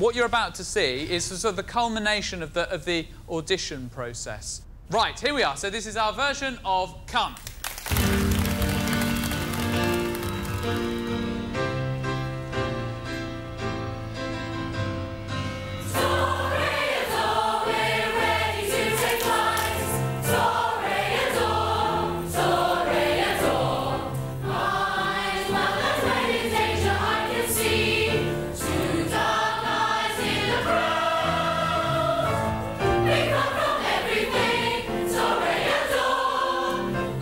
what you're about to see is sort of the culmination of the, of the audition process. Right, here we are. So this is our version of Carmen.